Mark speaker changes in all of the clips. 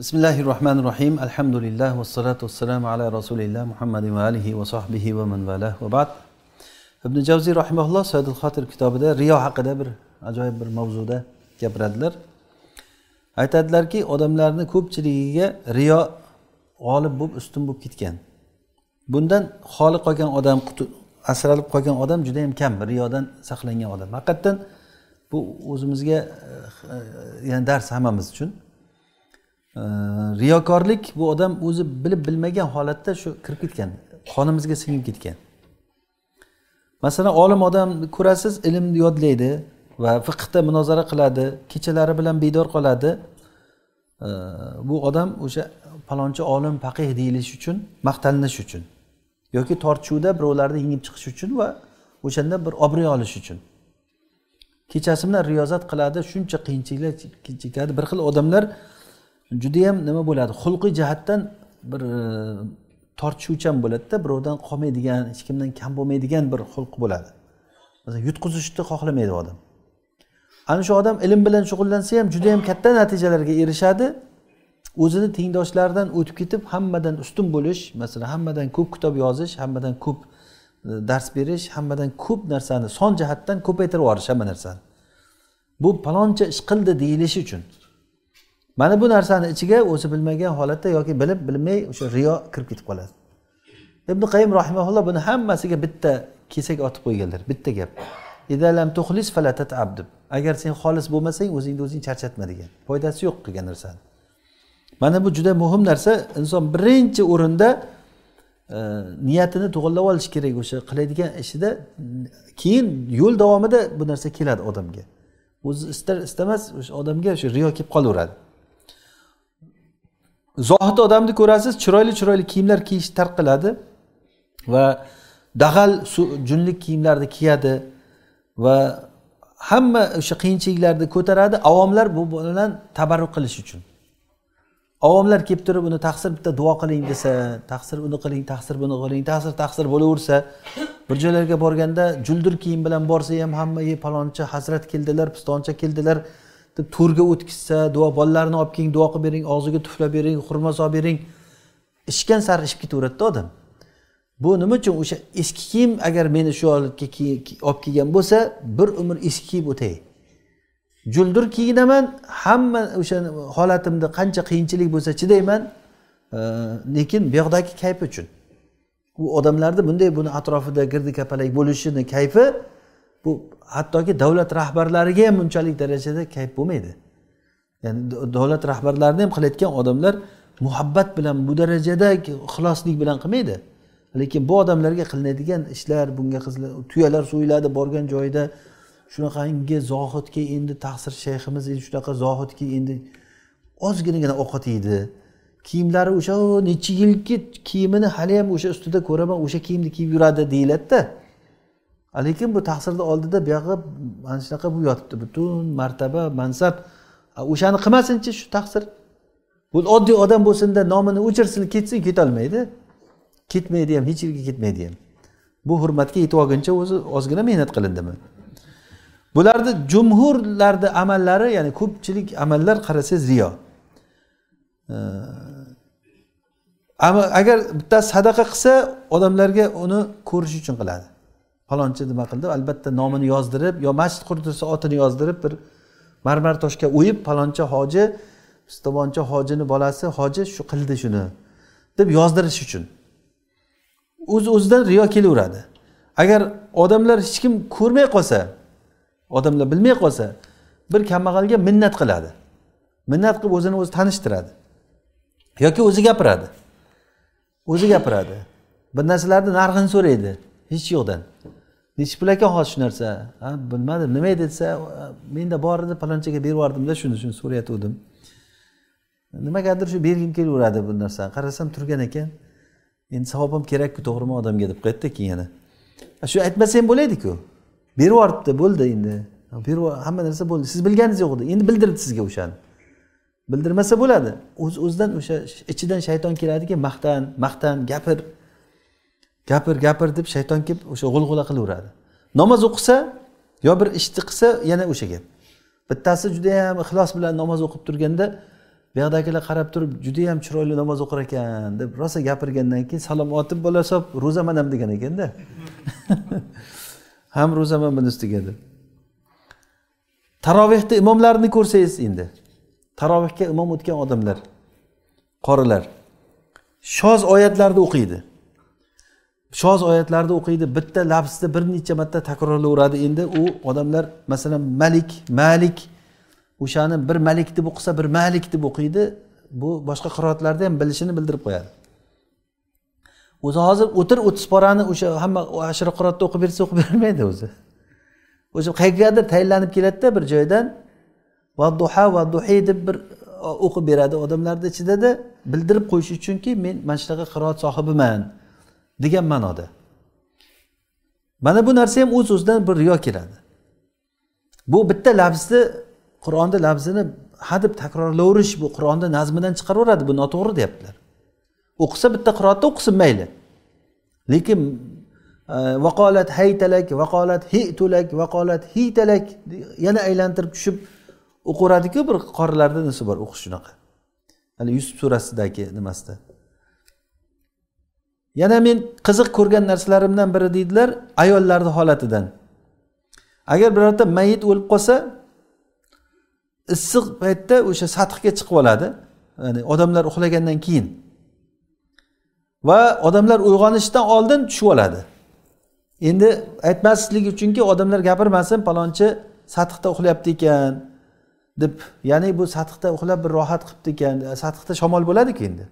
Speaker 1: bismillahi rohmanir rohim alhamdulillah vassalotu vassalamu ala rasulilloh muhammad va alihi va sohbihi va man valah va bad. Ibn javziy rahimaulloh saidul xotir kitobida riyo haqida bir ajoyib bir mavzuda gapiradilar. Aytadilarki odamlarni ko'pchiligiga riyo g'olib bo'lib ustun bo'lib ketgan. Bundan xoli qolgan odam asralib qolgan odam juda yam kam riyodan saqlangan odam. Haqiqatdan bu o'zimizga e, e, ya'ni dars hammamiz uchun riyokorlik bu odam o'zi bilib bilmagan holatda shu kirib ketgan qonimizga singib ketgan. Masalan olim odam ko'rasiz ilmni yodlaydi va fiqhda munozara qiladi kechalari bilan bedor qoladi. Bu odam o'sha palonchi olim faqih deyilish uchun maqtalinish uchun yoki tortishuvda birovlarni yengib chiqish uchun va o'shanda bir obro' olish uchun. Kechasi bilan riyozat qiladi shuncha qiyinchiliklar chekadi. Bir xil odamlar judayam nima bo'ladi? Xulqiy jihatdan bir e, tortishuvchan bo'ladida birovdan qolmaydigan hech kimdan kam bo'lmaydigan bir xulq bo'ladi. Masalan yutqizishni xohlamaydi odam. Ana shu odam ilm bilan shug'ullansa ham judayam katta natijalarga erishadi. O'zini tengdoshlaridan o'tib ketib hammadan ustun bo'lish masalan hammadan ko'p kitob yozish hammadan ko'p e, dars berish hammadan ko'p narsani son jihatdan ko'paytirib yuborish hamma narsani. Bu paloncha ish qildi deyilishi uchun mana bu narsani ichiga o'zi bilmagan holatda yoki bilib bilmay o'sha riyo kirib ketib qoladi. Ibn qayim rahimaulloh buni hammasiga bitta kesak otib qo'yganlar bitta gap. Deb. Agar sen xolis bo'lmasang o'zingni o'zing charchatma degan. Foydasi yo'q qilgan narsani. Mana bu juda muhim narsa. Inson birinchi o'rinda e, niyatini to'g'irlab olish kerak o'sha qiladigan ishida keyin yo'l davomida bu narsa keladi odamga. O'zi istar istamas o'sha odamga o'sha riyo kelib qolaveradi. Zohid odamni ko'rasiz chiroyli chiroyli kiyimlar kiyish tarqiladi va dag'al junlik kiyimlarni kiyadi va hamma o'sha qiyinchiliklarni ko'taradi. Avomlar bu bilan tabarruk qilish uchun. Avomlar kelib turib uni taqsir bitta duo qiling desa taqsir uni qiling taqsir buni qiling taqsir taqsir bo'laversa bir joylarga borganda juldir kiyim bilan borsa ham hamma palonchi hazrat keldilar pistoncha keldilar. Deb to'rga o'tkazsa duo bolalarni olib keling duo qilib bering og'ziga tuflab bering xurmo solib bering. Ichgan sari ichib ketaveradida odam. Bu nima uchun o'sha eski kiyim agar meni shu holatga olib kelgan bo'lsa bir umr eski kiyib o'tay. Juldur kiyinaman hamma o'sha holatimda qancha qiyinchilik bo'lsa chidayman. Lekin bu yoqdagi kayf uchun. U odamlarni bunday buni atrofida girdi kapalak bo'lishini kayfi bu hattoki davlat rahbarlariga ham bunchalik darajada kayf bo'lmaydi. Ya'ni davlat rahbarlarini ham qilayotgan odamlar muhabbat bilan bu darajada ixloslik bilan qilmaydi. Lekin bu odamlarga qilinadigan ishlar bunga qizlar tuyalar so'yiladi borgan joyida. Shunaqangi zohidga endi taqsir shayximiz endi shunaqa zohidki endi ozginagina ovqat yeydi. Kiyimlari o'sha necha yilgi kiyimini haliyam o'sha ustida ko'raman o'sha kiyimni kiyib yuradi deyiladida. Lekin bu taqsirni oldida buyog'i mana shunaqa bo'lib yotibdi. Butun martaba mansab o'shani qilmasinchi shu taqsir bu oddiy odam bo'lsinda nomini o'chirsin ketsin ketolmaydi ketmaydi ham hech yerga ketmaydi ham. Bu hurmatga yetib olguncha o'zi ozgina mehnat qilindimi? Bularni jumhurlarni amallari ya'ni ko'pchilik amallar qarasangiz riyo. Agar bittasi sadaqa qilsa odamlarga uni ko'rish uchun qiladi. Falonchi nima qildi? Albatta nomini yozdirib yo masjid qurdirsa otini yozdirib bir marmar toshga o'yib falonchi hoji pistovonchi hojini bolasi hoji shu qildi shuni deb yozdirish uchun. O'z o'zidan riyo kelaveradi. Agar odamlar hech kim ko'rmay qolsa odamlar bilmay qolsa bir kambag'alga minnat qiladi. Minnat qilib o'zini o'zi tanishtiradi. Yoki o'zi gapiradi. O'zi gapiradi. Bir narsalarni narxini so'raydi. Hech yo'qdan. Nechi pul ekan hozir shu narsa? Ha bilmadim. Nima edi desa menda bor edi palonchaga berib yubordimda shuni shuni so'rayotgandim. Nimagadir shu bergim kelaveradi bu narsa. Qarasam turgan ekan. Endi savob ham kerakku to'g'rimi odamga deb qo'yadida keyin yana? Shu aytmasa ham bo'laydiku. Berib yuboribdi bo'ldi endi. Berib hamma narsa bo'ldi. Siz bilganingiz yo'q edi. Endi bildirdi sizga o'shani. Bildirmasa bo'ladi. O'z o'zidan o'sha ichidan shayton keladiki maqtan maqtan gapir. Gapir gapir deb shayton kelib o'sha g'ulg'ula qilaveradi. Namoz o'qisa yo bir ishni qilsa yana o'sha gap. Bittasi judayam ixlos bilan namoz o'qib turganda buyoqdagilar qarab turib judayam chiroyli namoz o'qir ekan deb rosa gapirgandan keyin salom otib bola solib ro'zaman ham degan ekanda ham ro'zaman buni ustiga deb tarovehni imomlarini ko'rsangiz endi tarovehga imom o'tgan odamlar qorilar shoz oyatlarni o'qiydi. Shoz oyatlarni o'qiydi bitta lafzni bir necha marta takrorlayveradi. Endi u odamlar masalan malik malik o'shani bir malik deb o'qisa bir malik deb o'qiydi. Bu boshqa qiroatlarda ham bilishini bildirib qo'yadi. O'zi hozir o'tir o'ttiz porani o'sha hamma ashira qiroatda o'qib bersa o'qib bermaydi o'zi. O'sha qayergadir tayinlanib keladida bir joydan va duha va duhi deb bir e, o'qib beradi odamlarni ichidada. Bildirib qo'yish uchunki men mana shunaqa qiroat sohibiman. Degan ma'noda. Mana bu narsa ham o'z o'zidan bir riyo keladi. Bu bitta lafzni qur'onni lafzini hadeb takrorlayverish bu qur'onni nazmidan chiqaraveradi bu noto'g'ri deyaptilar. O'qisa bitta qiroatda o'qisin mayli. Lekin e, vaqolat haytalak vaqolat hitulak vaqolat hitalak yana aylantirib tushib o'qiveradiku bir qorilarda nisi bor o'qish shunaqa. Hali yusuf surasidagi nimasida? Yana men qiziq ko'rgan narsalarimdan biri deydilar ayollarni holatidan. Agar birorta mayit o'lib qolsa issiq paytda o'sha sathga chiqib oladi. Ya'ni odamlar uxlagandan keyin. Va odamlar uyg'onishdan oldin tushib oladi. Endi aytmaslik uchunki odamlar gapirmasin palonchi sathda uxlayapti ekan deb. Ya'ni bu sathda uxlab bir rohat qilibdi ekan sathda shamol bo'ladiku endi.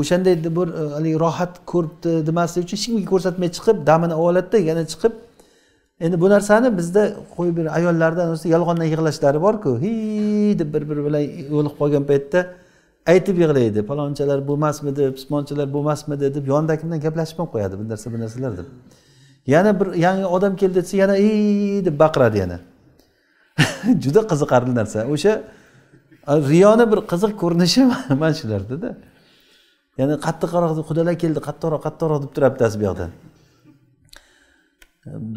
Speaker 1: O'shanday bir e, haligi rohat ko'ribdi demaslik uchun hech kimga ko'rsatmay chiqib damini oladida yana chiqib endi bu narsani bizda qo'yib bir ayollardan yolg'ondan yig'lashlari borku. Hi deb bir biri bilan yo'liqib qolgan paytda aytib yig'laydi. Palonchalar bo'lmasmidi pismonchilar bo'lmasmidi deb yonidagi bilan gaplashib ham qo'yadi bu narsa bu narsalar deb. Yana bir yangi odam keldi desa yana i deb baqiradi yana. Juda qiziqarli narsa. O'sha riyoni bir qiziq ko'rinishi mana shulardada ya'ni qattiqroq xudolar keldi qattiqroq qattiqroq deb turibdi bu yoqdan.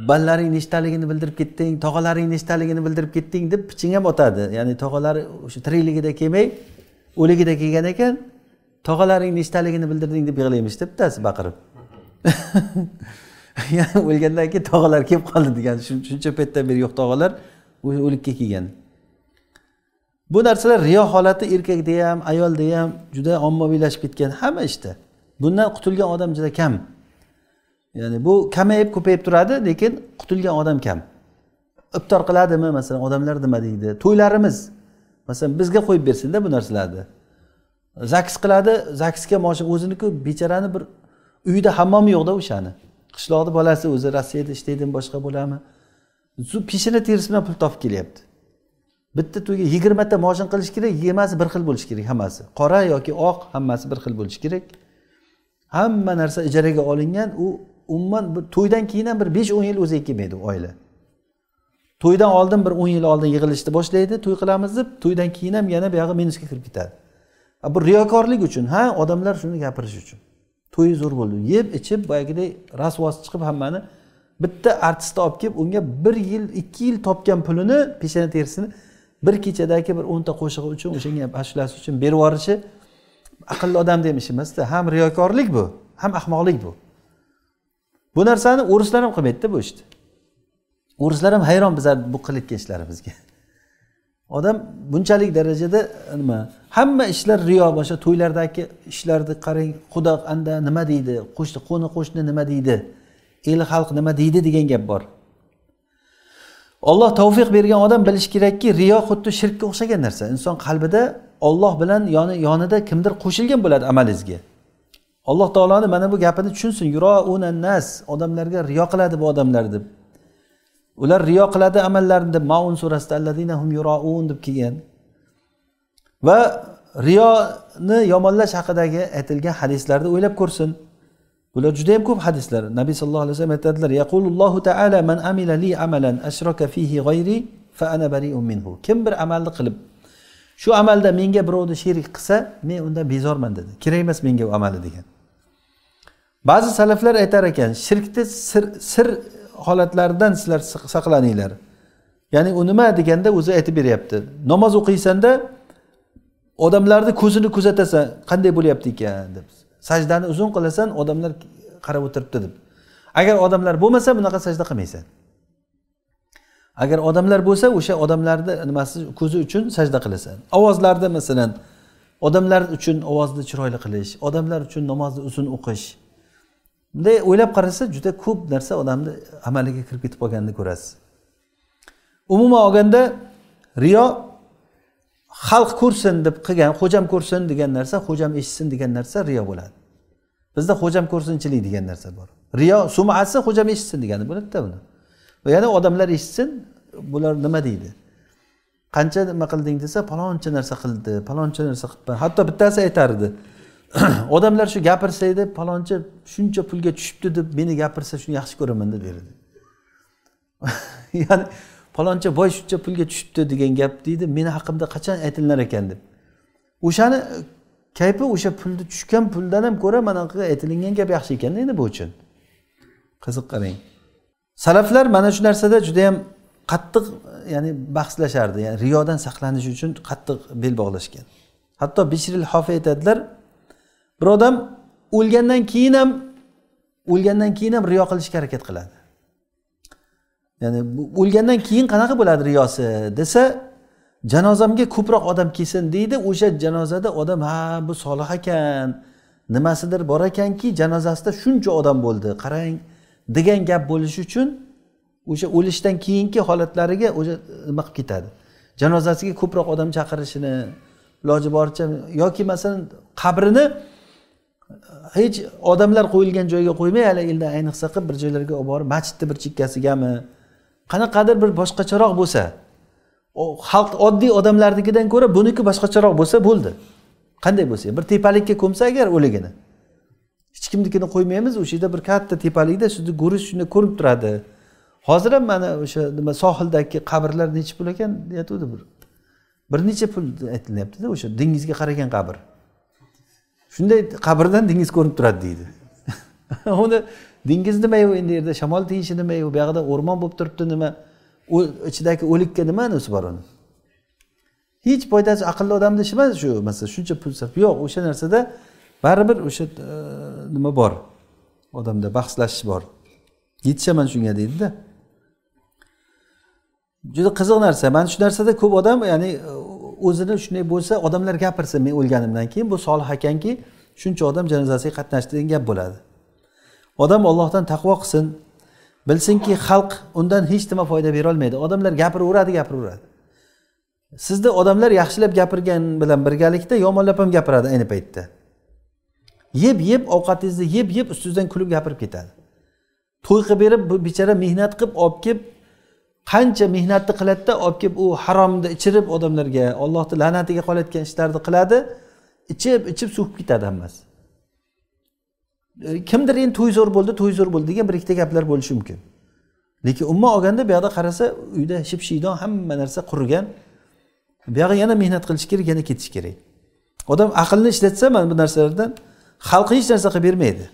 Speaker 1: Ballaring nechtaligini bildirib ketding tog'alaring nechtaligini bildirib ketding deb piching ham otadi. Ya'ni tog'alari o'sha tirikligida kelmay o'ligida kelgan ekan tog'alaring nechtaligini bildirding deb yig'laymish bittasi baqirib. Ya'ni o'lgandan keyin tog'alar kelib qoldi degan shuncha paytdan beri yo'q tog'alar o'likka kelgan. Bu narsalar riyo holati erkakda ham ayolda ham juda ommaviylashib ketgan hamma ishda. Bundan qutulgan odam juda kam. Ya'ni bu kamayib ko'payib turadi lekin qutulgan odam kam. Iftor qiladimi masalan odamlar nima deydi? To'ylarimiz. Masalan bizga qo'yib bersinda bu narsalarni. Zaks qiladi zaksga o'ziniku bechorani bir uyida hammomi yo'qda o'shani. Qishloqni bolasi o'zi rossiyada ishlaydimi boshqa bo'ladimi? Peshona terisi bilan pul topib kelyapti. Bitta to'yga yigirmata moshin qilish kerak yigirmasi bir xil bo'lishi kerak hammasi. Qora yoki oq hammasi bir xil bo'lishi kerak. Hamma narsa ijaraga olingan u umuman bir to'ydan keyin ham bir besh o'n yil o'ziga kelmaydi u oila. To'ydan oldin bir o'n yil oldin yig'ilishni boshlaydi to'y qilamiz deb to'ydan keyin ham yana buyog'i minusga kirib ketadi. Bu riyokorlik uchun ha odamlar shuni gapirish uchun. To'yi zo'r bo'ldi yeb ichib boyagiday rasvosi chiqib hammani. Bitta artistni olib kelib unga bir yil ikki yil topgan pulini peshona terisini bir kechadagi bir o'nta qo'shig'i uchun o'shanga ashulasi uchun berib yuborishi aqlli odamni ham ishi emasda ham riyokorlik bu ham ahmoqlik bu. Bu narsani o'rislar ham qilmaydida bu ishni. O'rislar ham hayron bizlar bu qilayotgan ishlarimizga odam bunchalik darajada nima hamma ishlar riyo o'sha to'ylardagi ishlarni qarang xudo anda nima deydi qo'shni qo'ni qo'shni nima deydi el xalq nima deydi degan gap bor. Olloh tavfiq bergan odam bilishi kerakki riyo xuddi shirkka o'xshagan narsa. Inson qalbida olloh bilan yonida kimdir qo'shilgan bo'ladi amalingizga alloh taoloni mana bu gapini tushunsin. Nas odamlarga riyo qiladi bu odamlar deb. Ular riyo qiladi amallarini deb maun surasida alladinahum yuroun deb kelgan. Va riyoni yomonlash haqidagi aytilgan hadislarni o'ylab ko'rsin. Bular juda yam ko'p hadislar nabiy sallallohu alayhi vasallam aytadilar yaqulullohu taala man amila li amalan ashraka fihi g'ayri fa ana bariun minhu. Kim bir amalni qilib shu amalda menga birovni sherik qilsa men undan bezorman dedi. Kerak emas menga u amali degan. Ba'zi salaflar aytar ekan shirkni sir sir holatlaridan sizlar saqlaninglar. Ya'ni u nima? deganda o'zi aytib beryapti. Namoz o'qiysanda odamlarni ko'zini kuzatasan qanday bo'lyapti ekan? deb. Sajdani uzun qilasan odamlar qarab o'tiribdi deb. Agar odamlar bo'lmasa bunaqa sajda qilmaysan. Agar odamlar bo'lsa o'sha odamlarni nimasi ko'zi uchun sajda qilasan. Ovozlarda masalan odamlar uchun ovozni chiroyli qilish odamlar uchun namozni uzun o'qish. Bunday o'ylab qarasa juda ko'p narsa odamni amaliga kirib ketib qolganini ko'rasiz. Umuman olganda riyo xalq ko'rsin deb qilgan xo'jam ko'rsin degan narsa xo'jam eshitsin degan narsa riyo bo'ladi. Bizda xo'jam ko'rsinchilik degan narsa bor. Riyo sumasi xo'jam eshitsin degani bo'ladida buni. Va yana odamlar eshitsin bular nima deydi? Qancha nima qilding desa paloncha narsa qildi paloncha narsa qilibman hatto bittasi aytardi. Odamlar shu gapirsa edi palonchi shuncha pulga tushibdi deb meni gapirsa shuni yaxshi ko'raman deb berdi ya'ni paloncha boy shuncha pulga tushibdi degan gap deydi meni haqimda qachon aytilinar ekan deb. O'shani kayfi o'sha pulni tushgan puldan ham ko'ra manaqa aytilingan gap yaxshi ekanda endi bu uchun. Qiziq qarang. Salaflar mana shu narsada juda yam qattiq ya'ni bahslashardi. Ya'ni riyodan saqlanish uchun qattiq bel bog'lashgan. Hatto bishril hofi aytadilar bir odam o'lgandan keyin ham o'lgandan keyin ham riyo qilishga harakat qiladi. Ya'ni o'lgandan keyin qanaqa bo'ladi riyosi desa janozamga ko'proq odam kelsin deydi o'sha janozada odam ha bu solih ekan nimasidir bor ekanki janozasida shuncha odam bo'ldi. Qarang degan gap bo'lishi uchun o'sha o'lishdan keyingi holatlariga o'sha e, nima qilib ketadi. Janozasiga ko'proq odam chaqirishini iloji boricha yoki masalan qabrini e, hech odamlar qo'yilgan joyga qo'ymay hali endi ayniqsa qilib bir joylarga olib borib masjidni bir chekkasigami qanaqadir bir boshqacharoq bo'lsa xalq oddiy odamlarnikidan ko'ra buniki boshqacharoq bo'lsa bo'ldi. Qanday bo'lsa? Bir tepalikka ko'msa agar o'ligini. Hech kimnikini qo'ymaymiz o'sha yerda bir katta tepalikda shuni guruch shunday ko'rinib turadi. Hozir ham mana o'sha nima sohildagi qabrlar necha pul ekan deyatgandi bir. Bir necha pul aytilyaptida o'sha dengizga qaragan qabr. Shunday qabrdan dengiz ko'rinib turadi deydi. Uni dengiz nimayu endi yerda shamol tegishi nimayu buyog'ida o'rmon bo'lib turibdi nima. Ichidagi o'likka nima nisi bor uni? Hech foydasi aqlli odamni ishi emas shu masalan shuncha pul sarf yo'q o'sha narsada baribir o'sha e, nima bor? Odamda bahslashish bor. Yetishaman shunga deydida. Juda qiziq narsa. Mana shu narsada ko'p odam ya'ni e, o'zini shunday bo'lsa odamlar gapirsa men o'lganimdan keyin bu solih ekanki shuncha odam janozasiga qatnashdi degan gap bo'ladi. Odam ollohdan taqvo qilsin bilsinki xalq undan hech nima foyda berolmaydi. Odamlar gapiraveradi gapiraveradi. Sizni odamlar yaxshilab gapirgan bilan birgalikda yomonlab ham gapiradi ayni paytda. Yeb yeb ovqatingizni yeb yeb ustingizdan kulib gapirib ketadi. To'y qilib berib bu bechora mehnat qilib olib kelib qancha mehnatni qiladida olib kelib u haromni ichirib odamlarga ollohni la'natiga qolayotgan ishlarni qiladi ichib ichib so'kib ketadi hammasi. Kimdir endi to'y zo'r bo'ldi to'y zo'r bo'ldi degan bir ikkita gaplar bo'lishi mumkin. Lekin umuman olganda bu yoqda qarasa uyda ship shiydon hamma narsa qurigan buyog'i yana mehnat qilish kerak yana ketish kerak. Odam aqlni ishlatsa mana bu narsalardan xalq hech narsa qilib bermaydi.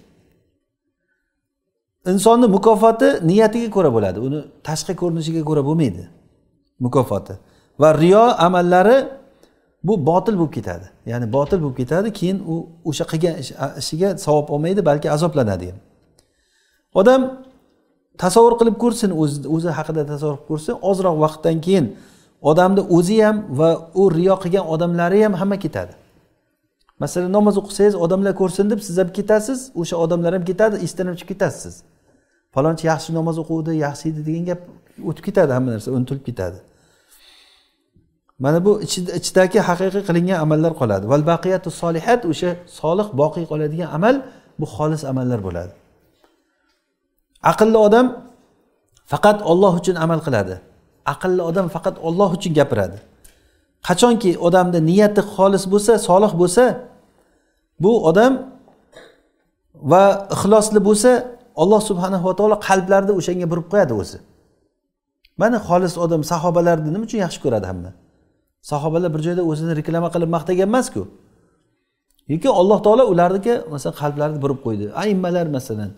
Speaker 1: Insonni mukofoti niyatiga ko'ra bo'ladi uni tashqi ko'rinishiga ko'ra bo'lmaydi mukofoti. Va riyo amallari bu botil bo'lib ketadi. Ya'ni botil bo'lib ketadi keyin u o'sha qilgan ishiga savob olmaydi balki azoblanadi ham. Odam tasavvur qilib ko'rsin o'zi o'zi haqida tasavvur qilib ko'rsin ozroq vaqtdan keyin odamni o'zi ham va u riyo qilgan odamlari ham hamma ketadi. Masalan namoz o'qisangiz odamlar ko'rsin deb siz ham ketasiz o'sha odamlar ham ketadi esdan chiqib ketasiz. Siz falonchi yaxshi namoz o'quvdi yaxshi edi degan gap o'tib ketadi hamma narsa unutilib ketadi. Mana bu ichidagi haqiqiy qilingan amallar qoladi. Val baqiyatu solihat o'sha solih boqiy qoladigan amal bu xolis amallar bo'ladi. Aqlli odam faqat olloh uchun amal qiladi. Aqlli odam faqat olloh uchun gapiradi. Qachonki odamni niyati xolis bo'lsa solih bo'lsa bu odam va ixlosli bo'lsa alloh subhanava taolo qalblarni o'shanga burib qo'yadi o'zi. Mana xolis odam sahobalarni nima uchun yaxshi ko'radi hamma sahobalar bir joyda o'zini reklama qilib maqtagan emasku. Lekin alloh taolo ularniki masalan qalblarini burib qo'ydi. Aimmalar masalan.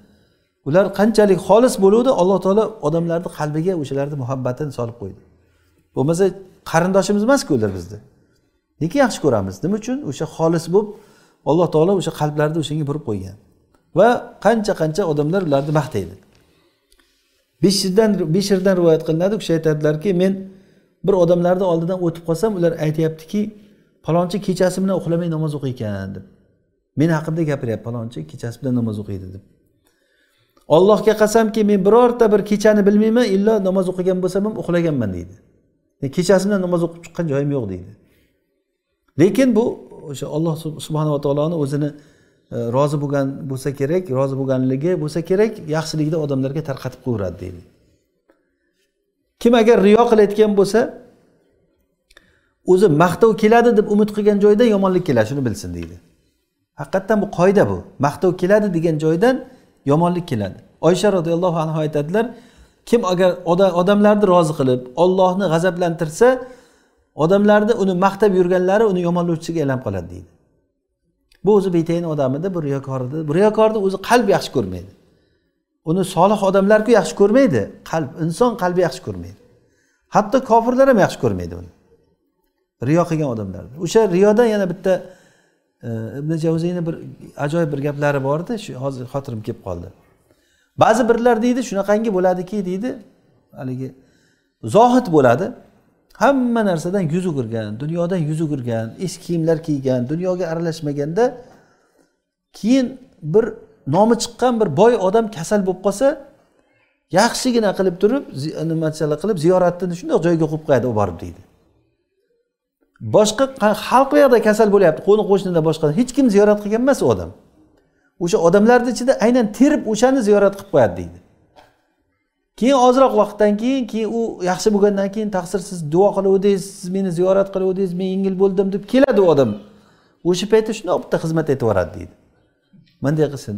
Speaker 1: Ular qanchalik xolis bo'luvdi alloh taolo odamlarni qalbiga o'shalarni muhabbatini solib qo'ydi. Bo'lmasa qarindoshimiz emasku ular bizni lekin yaxshi ko'ramiz? Nima uchun? O'sha xolis bo'lib alloh taolo o'sha qalblarni o'shanga burib qo'ygan. Va qancha qancha odamlar ularni maqtaydi. Beshirdan beshirdan rivoyat qilinadi u kishi aytadilarki men bir odamlarni oldidan o'tib qolsam ular aytyaptiki palonchi kechasi bilan uxlamay namoz o'qiykan deb. Men haqimda gapiryapti palonchi kechasi bilan namoz o'qiydi deb. Ollohga qasamki men birorta bir kechani bilmayman illo namoz o'qigan bo'lsam ham uxlaganman deydi. Kechasi bilan namoz o'qib chiqqan joyim yo'q deydi. Lekin bu o'sha olloh subhanava taoloni o'zini e, rozi bo'lgan bo'lsa kerak rozi bo'lganligi bo'lsa kerak yaxshilikni odamlarga tarqatib qo'yaveradi deydi. Kim agar riyo qilayotgan bo'lsa o'zi maqtov keladi deb umid qilgan joyda yomonlik keladi shuni bilsin deydi. Haqiqatdan bu qoida bu. Maqtov keladi degan joydan yomonlik keladi. Oysha roziyallohu anhu aytadilar kim agar odamlarni rozi qilib ollohni g'azablantirsa odamlarni uni maqtab yurganlari uni yomonlovchisiga aylanib qoladi deydi. Bu o'zi betayin odam edi bu riyokor edi bu riyokorni o'zi qalb yaxshi ko'rmaydi. Uni solih odamlarku yaxshi ko'rmaydi. Qalb inson qalbi yaxshi ko'rmaydi. Hatto kofirlar ham yaxshi ko'rmaydi uni. Riyo qilgan odamlarni o'sha riyodan yana bitta e, ibn javziyni bir ajoyib bir gaplari bor edi shu hozir xotirim kelib qoldi. Ba'zi birlar deydi shunaqangi bo'ladiki deydi. Haligi zohid bo'ladi. Hamma narsadan yuz o'girgan dunyodan yuz o'girgan eski kiyimlar kiygan dunyoga aralashmaganda keyin bir nomi chiqqan bir boy odam kasal bo'lib qolsa yaxshigina qilib turib nimachalar qilib ziyoratini shundoq joyga qo'yib qo'yadi olib borib deydi. Boshqa xalq bu yoqda kasal bo'lyapti qo'ni qo'shnida boshqa hech kim ziyorat qilgan emas u odam. O'sha odamlarni ichida aynan terib o'shani ziyorat qilib qo'yadi deydi. Keyin ozroq vaqtdan keyin keyin u yaxshi bo'lgandan keyin taqsir siz duo qiluvdingiz siz meni ziyorat qiluvdingiz men yengil bo'ldim deb keladi u odam. O'sha paytda shundoq bitta xizmat aytib yuboradi deydi. Bunday qilsin.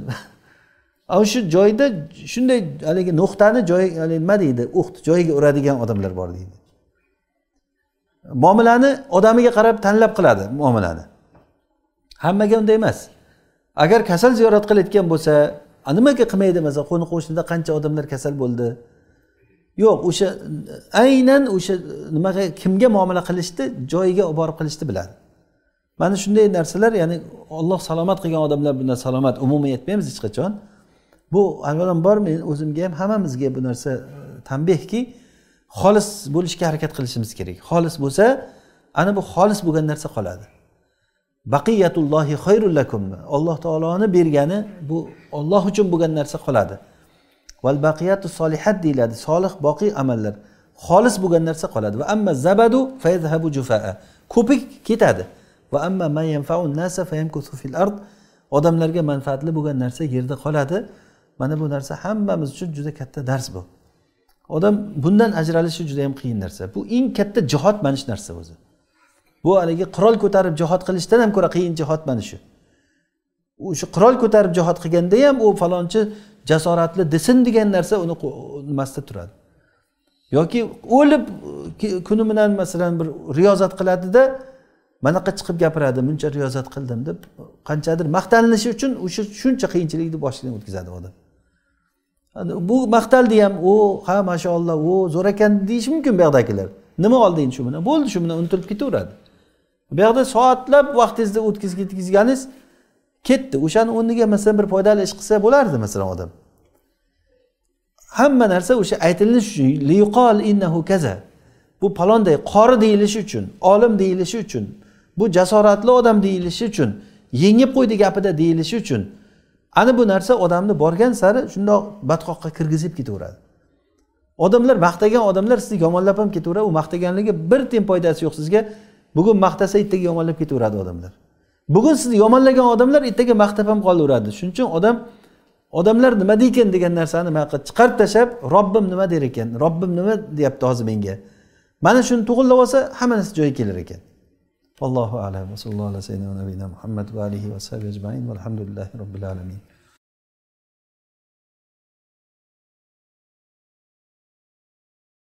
Speaker 1: Ana shu joyda shunday haligi nuqtani joy nima deydi o'qni joyiga uradigan odamlar bor deydi. Muomalani odamiga qarab tanlab qiladi muomalani. Hammaga unday emas. Agar kasal ziyorat qilayotgan bo'lsa nimaga qilmaydi masalan qo'ni qo'shnida qancha odamlar kasal bo'ldi? Yo'q o'sha aynan o'sha nimaga kimga muomala qilishni joyiga olib borib qilishni biladi. Mana shunday narsalar ya'ni olloh salomat qilgan odamlar bundan salomat umuman aytmaymiz hech qachon. Bu avvalambor men o'zimga ham hammamizga bu narsa e, tanbehki xolis bo'lishga harakat qilishimiz kerak. Xolis bo'lsa ana bu xolis bo'lgan narsa qoladi. Baqiyatullohi xayrul lakum. Alloh taoloni bergani bu olloh uchun bo'lgan narsa qoladi. Val baqiyatu solihat deyiladi solih boqiy amallar. Xolis bo'lgan narsa qoladi. Va amma zabadu fayzhabu jufaa. Ko'pik ketadi. Va amma ma yanfaun nasa fayamkuthu fil ard. Odamlarga manfaatli bo'lgan narsa yerda qoladi. Mana bu narsa hammamiz uchun juda katta dars bu. Odam bundan ajralishi juda yam qiyin narsa. Bu eng katta jihod mana shu narsa o'zi. Bu haligi qurol ko'tarib jihod qilishdan ham ko'ra qiyin jihod mana shu o'sha qurol ko'tarib jihod qilganda ham u falonchi jasoratli desin degan narsa uni nimasida turadi. Yoki o'lib kuni bilan masalan bir riyozat qiladida manaqa chiqib gapiradi buncha riyozat qildim deb qanchadir maqtanilishi uchun o'sha shuncha qiyinchilikni boshidan o'tkazadi odam. Bu maqtaldi ham u ha mashaalloh o zo'r ekan deyishi mumkin bu yoqdagilar nima oldi endi shu bilan? Bo'ldi shu bilan unutilib ketaveradi. Bu yoqda soatlab vaqtingizni o'tkazganingiz ketdi. O'shani o'rniga masalan bir foydali ish qilsa bo'lardi masalan odam. Hamma narsa o'sha aytilish uchun innahu kaza. Bu palonday qori deyilishi uchun olim deyilishi uchun bu jasoratli odam deyilishi uchun yengib qo'ydi gapida deyilishi uchun ana bu narsa odamni borgan sari shundoq badqoqqa kirgizib ketaveradi. Odamlar maqtagan odamlar sizni yomonlab ham ketaveradi u maqtaganligi bir tiyin foydasi yo'q sizga. Bugun maqtasa ertaga yomonlab ketaveradi odamlar. Bugun sizni yomonlagan odamlar ertaga maqtab ham qolaveradi. Shuning uchun odam odamlar nima deykan degan narsani chiqarib tashlab robbim nima der ekan? Robbim nima deyapti hozir menga? Mana shuni to'g'irlab olsa hamma narsa joyiga kelar ekan. Allohu alam va sallallohu alayhi vasallam muhammad va alihi va ajmain valhamdulillahi robbil alamin